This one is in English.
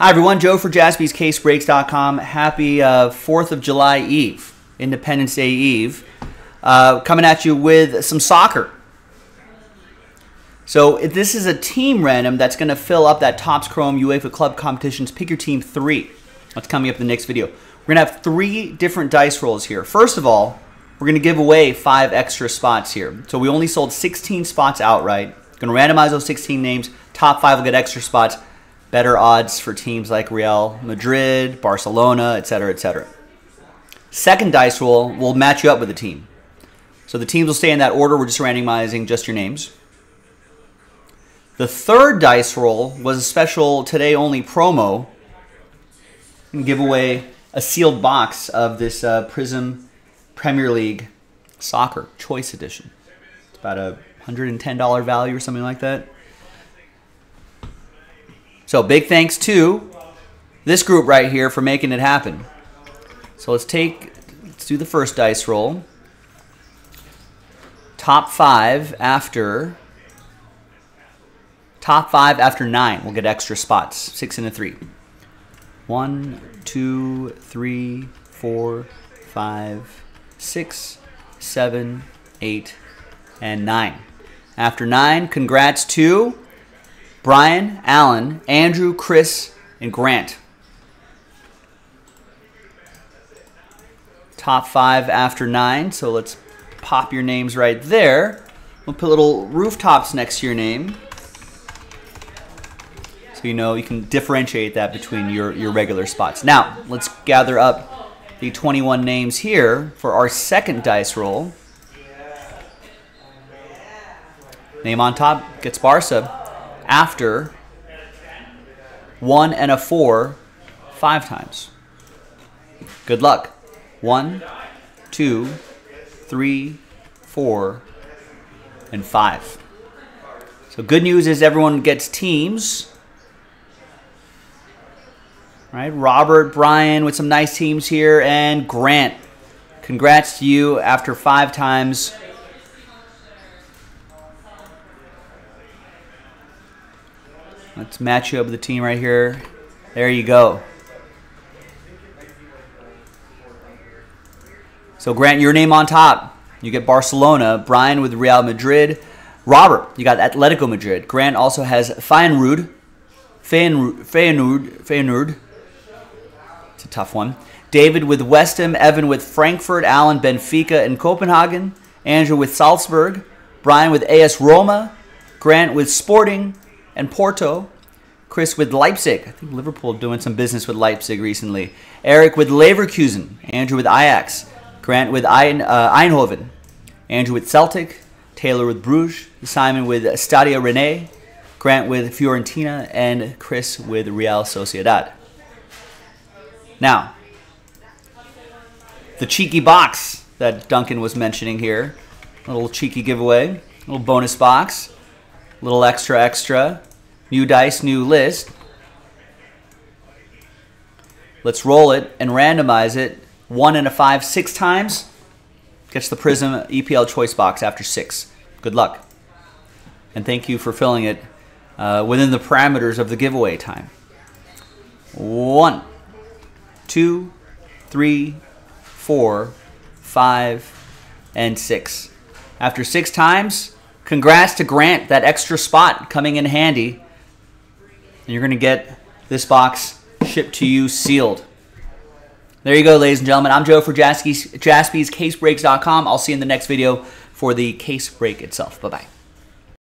Hi, everyone. Joe for jaspyscasebreaks.com. Happy uh, 4th of July Eve, Independence Day Eve. Uh, coming at you with some soccer. So this is a team random that's going to fill up that Topps Chrome UEFA Club Competitions Pick Your Team 3. That's coming up in the next video. We're going to have three different dice rolls here. First of all, we're going to give away five extra spots here. So we only sold 16 spots outright. Going to randomize those 16 names. Top five will get extra spots better odds for teams like Real Madrid, Barcelona, etc., etc. Second dice roll will match you up with a team. So the teams will stay in that order. We're just randomizing just your names. The third dice roll was a special today only promo. And give away a sealed box of this uh, Prizm Premier League Soccer Choice Edition. It's about a $110 value or something like that. So big thanks to this group right here for making it happen. So let's take, let's do the first dice roll. Top five after, top five after nine. We'll get extra spots, six and a three. One, two, three, four, five, six, seven, eight, and nine. After nine, congrats to Brian, Alan, Andrew, Chris, and Grant. Top five after nine, so let's pop your names right there. We'll put little rooftops next to your name. So you know you can differentiate that between your, your regular spots. Now, let's gather up the 21 names here for our second dice roll. Name on top gets Barca after one and a four five times. Good luck. One, two, three, four, and five. So good news is everyone gets teams. Right, Robert, Brian with some nice teams here, and Grant. Congrats to you after five times Let's match you up with the team right here. There you go. So Grant, your name on top. You get Barcelona. Brian with Real Madrid. Robert, you got Atletico Madrid. Grant also has Feyenoord. Feyenoord. Feyenoord. It's a tough one. David with West Ham. Evan with Frankfurt. Alan, Benfica, and Copenhagen. Andrew with Salzburg. Brian with AS Roma. Grant with Sporting and Porto. Chris with Leipzig. I think Liverpool doing some business with Leipzig recently. Eric with Leverkusen. Andrew with Ajax. Grant with Ein, uh, Eindhoven. Andrew with Celtic. Taylor with Bruges. Simon with Stade Rennais. Grant with Fiorentina. And Chris with Real Sociedad. Now, the cheeky box that Duncan was mentioning here. A little cheeky giveaway. A little bonus box. A little extra extra. New dice, new list. Let's roll it and randomize it. One and a five, six times. Gets the Prizm EPL choice box after six. Good luck. And thank you for filling it uh, within the parameters of the giveaway time. One, two, three, four, five, and six. After six times, congrats to Grant, that extra spot coming in handy and you're going to get this box shipped to you sealed. There you go, ladies and gentlemen. I'm Joe for JaspysCaseBreaks.com. I'll see you in the next video for the case break itself. Bye-bye.